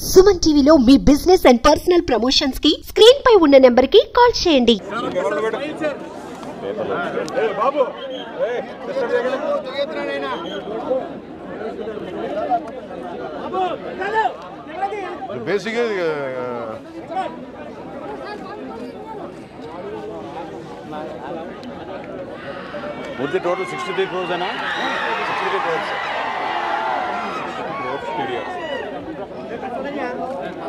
సుమన్ టీవీలో మీ business and personal ప్రమోషన్స్కి స్క్రీన్ పై ఉన్న నెంబర్కి కాల్ చేయండి. పూర్తి టోటల్ సిక్స్టీ త్రీ క్రోర్స్ అయినా సిక్స్టీ త్రీ క్రోర్స్.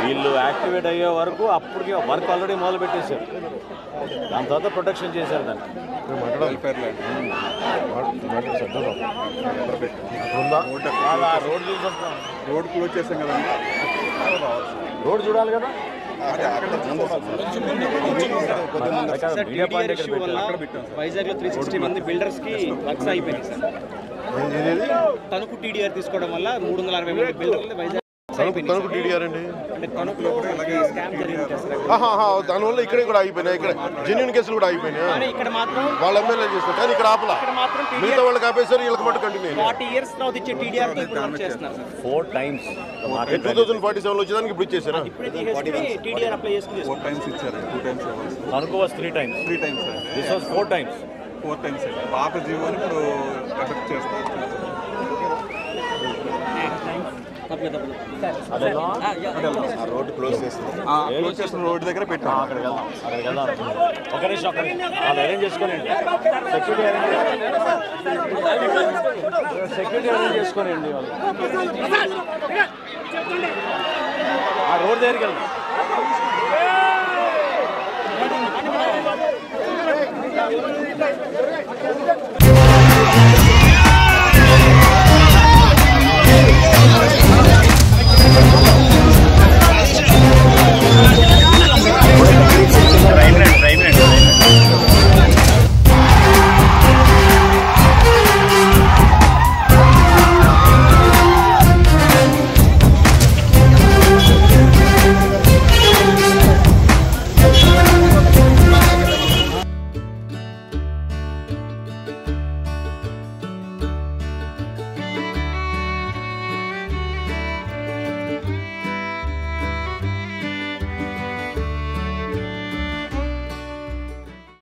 వీళ్ళు యాక్టివేట్ అయ్యే వరకు అప్పటికి వర్క్ ఆల్రెడీ మొదలు పెట్టేశారు దాని తర్వాత ప్రొటెక్షన్ చేశారు దాన్ని. రోడ్ చూసి వస్తాం. రోడ్ క్లోజ్ చేసాం కదండి రోడ్ చూడాలి కదా వైజాగ్లో త్రీ సిక్స్టీ మంది బిల్డర్స్కి వర్క్స్ అయిపోయినాయి సార్ ఇది తణుకు టీడీఆర్ తీసుకోవడం వల్ల మూడు వందల అరవై మంది బిల్డర్లు వైజాగ్ తణుకు టీడీఆర్ అండి. దానివల్ల ఇక్కడే కూడా ఆగిపోయినాయి ఇక్కడ. జెన్యున్ కేసులు కూడా మాత్రం వాళ్ళ ఎమ్మెల్యే చేస్తారు కానీ ఇక్కడ ఆపలా. మిగతా వాళ్ళకి ఆపేసారు వీళ్ళకి మటు continue four times two thousand forty seven వచ్చేదానికి ఇప్పుడు ఇచ్చేసారా? ఫోర్ టైమ్స్ ఇచ్చారు టూ టైమ్స్ ఇవ్వాలి. Sir Tanuku was three times three times sir this was four times four times sir పాత జీవోని ఇప్పుడు ఎఫెక్ట్ చేస్తారు రోడ్డు క్లోజ్ చేస్తుంది క్లోజ్ చేసిన రోడ్ దగ్గర పెట్టాం. అక్కడికి వెళ్దాం. అక్కడికి వెళ్దాం. ఒక నిమిషం ఒక వాళ్ళు అరేంజ్ చేసుకోనండి సెక్యూరిటీ అరేంజ్ సెక్యూరిటీ అరేంజ్ చేసుకోనండి వాళ్ళు ఆ రోడ్ దగ్గరికి వెళ్దాం. Thank